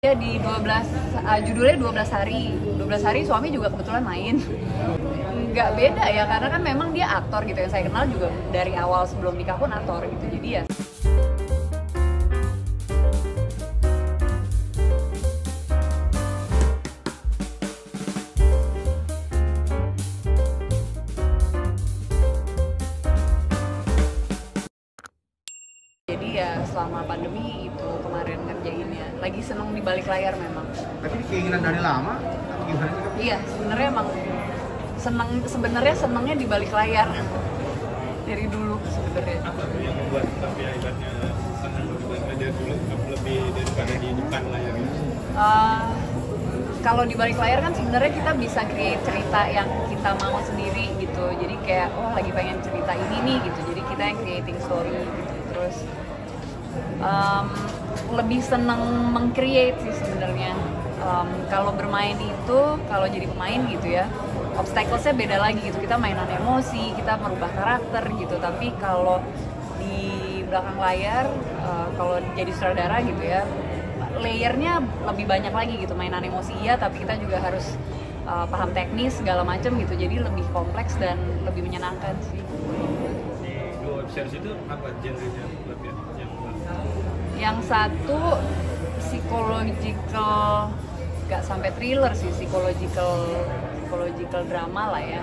Ya di 12 uh, judulnya 12 hari. 12 hari suami juga kebetulan main. Nggak beda ya karena kan memang dia aktor gitu yang saya kenal juga dari awal sebelum nikah pun aktor gitu. Jadi ya jadi ya selama pandemi lagi seneng di balik layar memang. Tapi ini keinginan dari lama, atau gimana sih? Iya sebenarnya emang seneng sebenarnya senengnya di balik layar. Dari dulu sebenarnya. Apa tuh yang membuat tapi ibaratnya senang daripada dari dulu lebih daripada di depan layar? Gitu? Uh, kalau di balik layar kan sebenarnya kita bisa create cerita yang kita mau sendiri gitu. Jadi kayak oh lagi pengen cerita ini nih gitu. Jadi kita yang creating story gitu. Terus um, lebih seneng mengcreate sih sebenarnya. Um, kalau bermain itu kalau jadi pemain gitu ya obstaclesnya beda lagi gitu. Kita mainan emosi kita merubah karakter gitu. Tapi kalau di belakang layar uh, kalau jadi sutradara gitu ya layernya lebih banyak lagi gitu. Mainan emosi iya tapi kita juga harus uh, paham teknis segala macam gitu. Jadi lebih kompleks dan lebih menyenangkan sih. Di dua series itu apa genre-nya yang satu psychological nggak sampai thriller sih psychological psychological drama lah ya.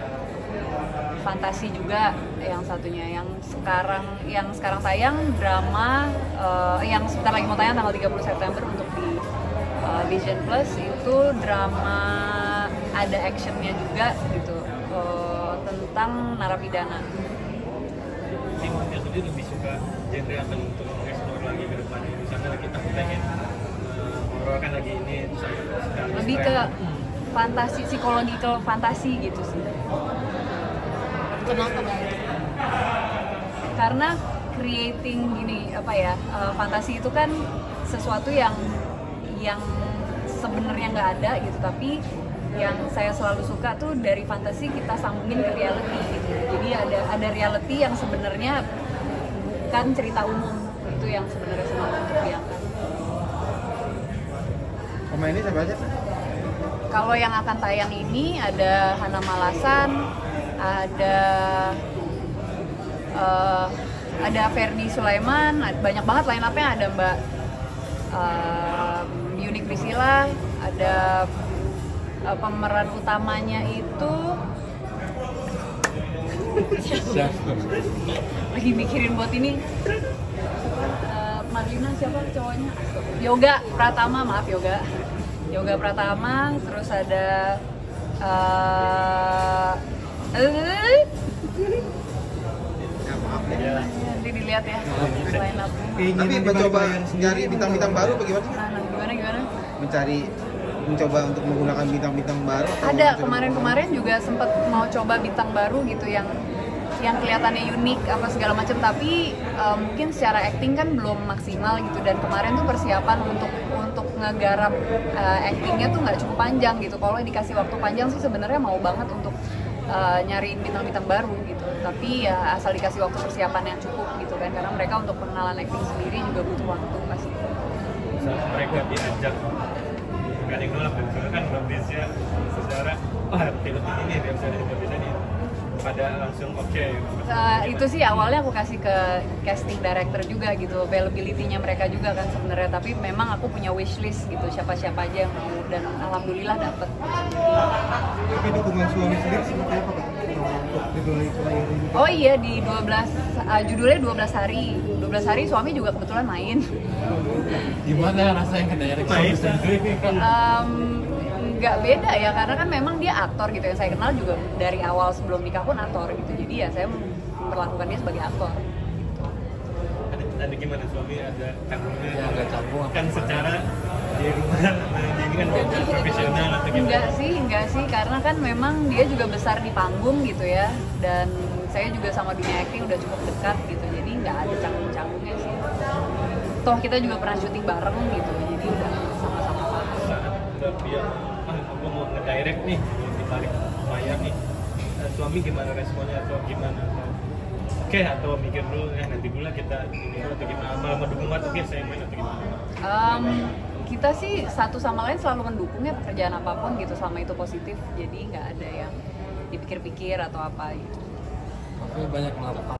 Fantasi juga yang satunya. Yang sekarang yang sekarang tayang drama eh, yang sebentar lagi mau tayang tanggal 30 September untuk di eh, Vision Plus itu drama ada actionnya juga gitu eh, tentang narapidana. Timotnya sendiri lebih suka genre apa lagi ke depannya. Misalnya kita pengen uh, kan lagi ini lebih ke fantasi psikological fantasi gitu sih. Kenapa karena creating gini apa ya eh, fantasi itu kan sesuatu yang yang sebenarnya nggak ada gitu. Tapi yang saya selalu suka tuh dari fantasi kita sambungin ke reality gitu. Jadi ada ada reality yang sebenarnya bukan cerita umum itu yang sebenarnya senang untuk diangkat Pemainnya siapa aja? Kalau yang akan tayang ini ada Hana Malasan, ada eh, ada Ferdi Sulaiman, banyak banget line up-nya ada Mbak eh, Yunik Priscilla, ada eh, pemeran utamanya itu lagi mikirin buat ini Marlina siapa cowoknya Yoga Pratama maaf Yoga Yoga Pratama terus ada eh eh, Ya maaf ya. nanti dilihat ya line up Tapi mencoba nyari bintang-bintang baru bagaimana sih? nah, gimana gimana Mencari mencoba untuk menggunakan bintang-bintang baru ada kemarin-kemarin juga sempet mau coba bintang baru gitu yang yang kelihatannya unik apa segala macam tapi eh, mungkin secara acting kan belum maksimal gitu. Dan kemarin tuh persiapan untuk untuk ngegarap eh, actingnya tuh nggak cukup panjang gitu. Kalau dikasih waktu panjang sih sebenarnya mau banget untuk eh, nyariin bintang-bintang baru gitu. Tapi ya asal dikasih waktu persiapan yang cukup gitu kan. Karena mereka untuk pengenalan acting sendiri juga butuh waktu pasti. Mereka diajak gak ada yang kan belum secara wah film ini nih bisa di Indonesia pada langsung oke. Uh, itu sih awalnya aku kasih ke casting director juga gitu availability-nya mereka juga kan sebenarnya. Tapi memang aku punya wishlist gitu siapa-siapa aja yang mau dan alhamdulillah dapet. Tapi dukungan suami sendiri seperti apa ini? oh iya di 12 uh, judulnya 12 hari. 12 hari suami juga kebetulan main. Gimana rasanya ke daerah Main. um, nggak beda ya karena kan memang dia aktor gitu. Yang saya kenal juga dari awal sebelum nikah pun aktor gitu. Jadi ya saya memperlakukan dia sebagai aktor. Ada, ada gimana suami ada canggungnya Ya, canggung kan secara di rumah ini kan beda profesional atau gimana? Enggak sih, enggak sih, karena kan memang dia juga besar di panggung gitu ya, dan saya juga sama dunia acting udah cukup dekat gitu, jadi nggak ada canggung-canggungnya sih. Toh kita juga pernah syuting bareng gitu, jadi udah sama-sama. Paham. Mau ngedirect nih di balik layar nih. Eh, suami gimana responnya atau gimana? Atau oke atau mikir dulu eh nanti dulu kita ini atau gimana? Malah mendukung banget oke saya main atau gimana? Em, kita sih satu sama lain selalu mendukung ya pekerjaan apa pun gitu selama itu positif. Jadi nggak ada yang dipikir-pikir atau apa gitu. Tapi banyak melakukan